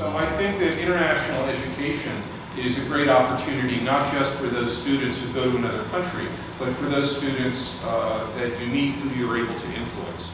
So I think that international education is a great opportunity, not just for those students who go to another country, but for those students uh, that you meet who you're able to influence.